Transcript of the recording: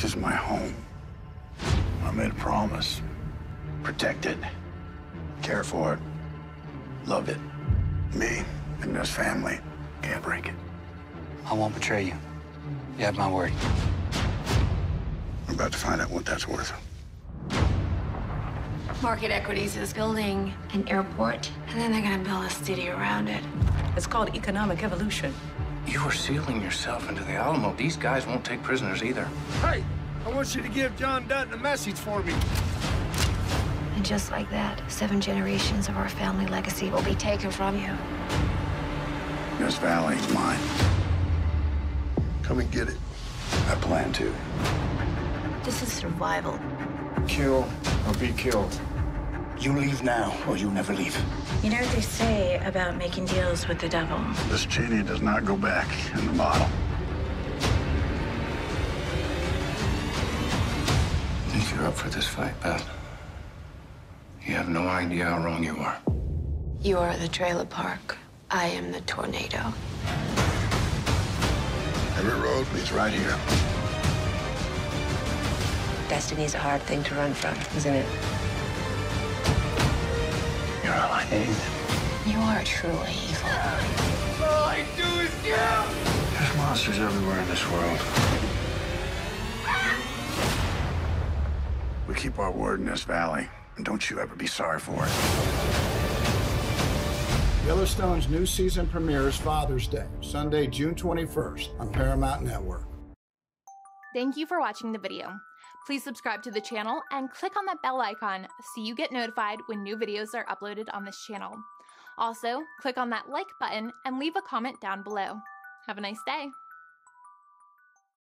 This is my home. I made a promise. Protect it. Care for it. Love it. Me and this family can't break it. I won't betray you. You have my word. We're about to find out what that's worth. Market Equities is building an airport, and then they're gonna build a city around it. It's called economic evolution. You are sealing yourself into the Alamo. These guys won't take prisoners either. Hey, I want you to give John Dutton a message for me. And just like that, seven generations of our family legacy will be taken from you. This valley valley's mine. Come and get it. I plan to. This is survival. Kill or be killed. You leave now, or you never leave. You know what they say about making deals with the devil? This genie does not go back in the bottle. I think you're up for this fight, Beth. You have no idea how wrong you are. You are the trailer park. I am the tornado. Every road leads right here. Destiny's a hard thing to run from, isn't it? You're all I need. You are truly evil. All I do is kill! There's monsters everywhere in this world. We keep our word in this valley, and don't you ever be sorry for it. Yellowstone's new season premieres Father's Day, Sunday, June 21st on Paramount Network. Thank you for watching the video. Please subscribe to the channel and click on that bell icon so you get notified when new videos are uploaded on this channel. Also, click on that like button and leave a comment down below. Have a nice day.